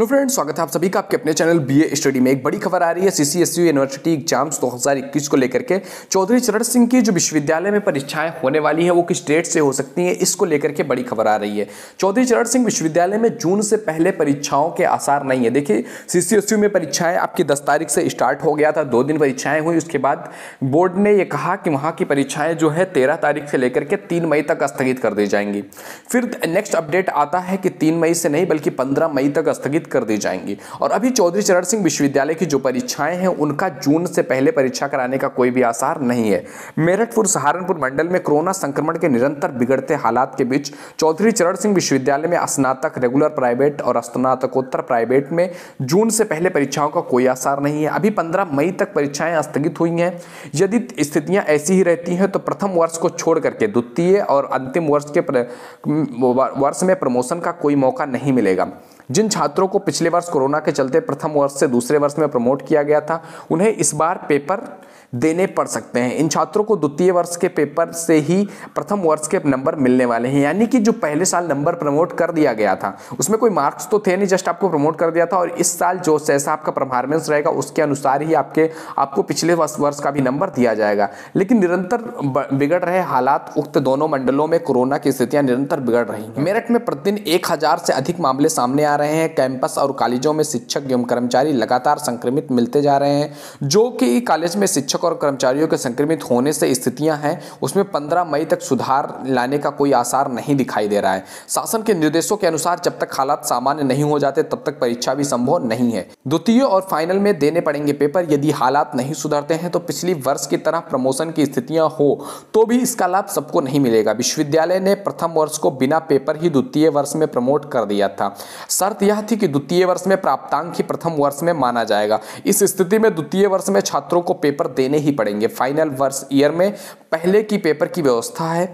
Hello friends स्वागत है आप सभी का आपके अपने चैनल बी ए स्टडी में। एक बड़ी खबर आ रही है सीसीएसयू यूनिवर्सिटी एग्ज़ाम्स 2021 को लेकर के। चौधरी चरण सिंह की जो विश्वविद्यालय में परीक्षाएँ होने वाली हैं, वो किस डेट से हो सकती हैं, इसको लेकर के बड़ी खबर आ रही है। चौधरी चरण सिंह विश्वविद्यालय में जून से पहले परीक्षाओं के आसार नहीं है। देखिए सीसीएसयू में परीक्षाएँ आपकी दस तारीख से स्टार्ट हो गया था, दो दिन परीक्षाएँ हुई, उसके बाद बोर्ड ने यह कहा कि वहाँ की परीक्षाएँ जो है तेरह तारीख से लेकर के तीन मई तक स्थगित कर दी जाएँगी। फिर नेक्स्ट अपडेट आता है कि तीन मई से नहीं, बल्कि पंद्रह मई तक स्थगित कर दी जाएँगी। और अभी चौधरी चरण सिंह विश्वविद्यालय की जो परीक्षाएँ हैं, उनका जून से पहले परीक्षा कराने का कोई भी आसार नहीं है। मेरठपुर, सहारनपुर मंडल में कोरोना संक्रमण के निरंतर बिगड़ते हालात के बीच चौधरी चरण सिंह विश्वविद्यालय में स्नातक रेगुलर प्राइवेट और स्नातकोत्तर प्राइवेट में जून से पहले परीक्षाओं का कोई आसार नहीं है। अभी पंद्रह मई तक परीक्षाएँ स्थगित हुई हैं। यदि स्थितियाँ ऐसी ही रहती हैं तो प्रथम वर्ष को छोड़ करके द्वितीय और अंतिम वर्ष के वर्ष में प्रमोशन का कोई मौका नहीं मिलेगा। जिन छात्रों को पिछले वर्ष कोरोना के चलते प्रथम वर्ष से दूसरे वर्ष में प्रमोट किया गया था, उन्हें इस बार पेपर देने पड़ सकते हैं। इन छात्रों को द्वितीय वर्ष के पेपर से ही प्रथम वर्ष के नंबर मिलने वाले हैं। यानी कि जो पहले साल नंबर प्रमोट कर दिया गया था, उसमें कोई मार्क्स तो थे नहीं, जस्ट आपको प्रमोट कर दिया था और इस साल जो जैसा आपका परफॉर्मेंस रहेगा, उसके अनुसार ही आपके, आपको पिछले वर्ष वर्ष का भी नंबर दिया जाएगा। लेकिन निरंतर बिगड़ रहे हालात उक्त दोनों मंडलों में कोरोना की स्थितियाँ निरंतर बिगड़ रही मेरठ में प्रतिदिन एक हज़ार से अधिक मामले सामने आ रहे हैं कैंपस और कॉलेजों में शिक्षक एवं कर्मचारी लगातार संक्रमित मिलते जा रहे हैं। जो कि कॉलेज में शिक्षक और कर्मचारियों के संक्रमित होने से स्थितियाँ हैं, उसमें 15 मई तक सुधार लाने का कोई आसार नहीं दिखाई दे रहा है। शासन के निर्देशों के अनुसार जब तक हालात सामान्य नहीं हो जाते, तब तक परीक्षा भी संभव नहीं है। द्वितीय और फाइनल में देने पड़ेंगे पेपर यदि हालात नहीं सुधरते हैं तो पिछली वर्ष की तरह प्रमोशन की स्थितियाँ हो तो भी इसका लाभ सबको नहीं मिलेगा। विश्वविद्यालय ने प्रथम वर्ष को बिना पेपर ही द्वितीय वर्ष में प्रमोट कर दिया था। शर्त यह थी कि द्वितीय वर्ष में प्राप्तांक ही प्रथम वर्ष में माना जाएगा। इस स्थिति में द्वितीय वर्ष में छात्रों को पेपर देने ही पड़ेंगे। फाइनल वर्ष ईयर में पहले की पेपर की व्यवस्था है।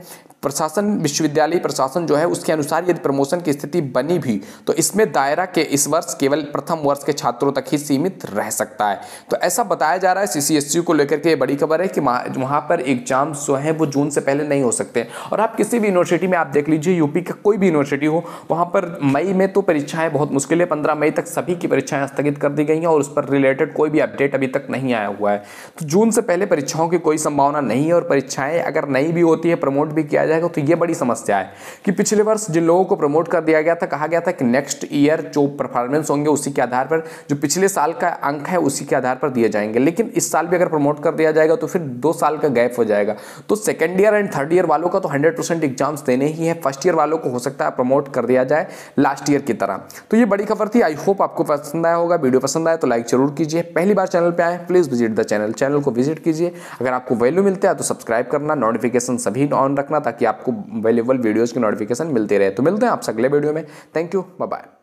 प्रशासन, विश्वविद्यालय प्रशासन जो है, उसके अनुसार यदि प्रमोशन की स्थिति बनी भी तो इसमें दायरा के इस वर्ष केवल प्रथम वर्ष के छात्रों तक ही सीमित रह सकता है। तो ऐसा बताया जा रहा है सीसीएसयू को लेकर के बड़ी खबर है कि वहाँ पर एग्ज़ाम जो है, वो जून से पहले नहीं हो सकते। और आप किसी भी यूनिवर्सिटी में आप देख लीजिए, यूपी का कोई भी यूनिवर्सिटी हो, वहाँ पर मई में तो परीक्षाएँ बहुत मुश्किल है, पंद्रह मई तक सभी की परीक्षाएँ स्थगित कर दी गई हैं और उस पर रिलेटेड कोई भी अपडेट अभी तक नहीं आया हुआ है। तो जून से पहले परीक्षाओं की कोई संभावना नहीं है और परीक्षाएँ अगर नहीं भी होती है, प्रमोट भी किया जाएगा तो ये बड़ी समस्या है कि पिछले वर्ष जिन लोगों को प्रमोट कर दिया गया था, कहा गया था कि नेक्स्ट ईयर जो परफॉर्मेंस होंगे उसी के आधार पर, जो पिछले साल का अंक है उसी के आधार पर दिए जाएँगे। लेकिन इस साल भी अगर प्रमोट कर दिया जाएगा तो फिर दो साल का गैप हो जाएगा। तो second year and third year वालों का तो हंड्रेड एग्ज़ाम्स देने ही है। फ़र्स्ट ईयर वालों को हो सकता है प्रमोट कर दिया जाए लास्ट ईयर की तरह। तो ये बड़ी खबर थी। आई होप आपको पसंद आया होगा। वीडियो पसंद आया तो लाइक ज़रूर कीजिए। पहली बार चैनल पर आए please visit the channel channel को विज़िट कीजिए। अगर आपको वैल्यू मिलता है तो सब्सक्राइब करना नोटिफिकेशन सभी ऑन रखना ताकि आपको अवेलेबल वीडियोज़ की नोटिफिकेशन मिलती रहे। तो मिलते हैं आपसे अगले वीडियो में। Thank you bye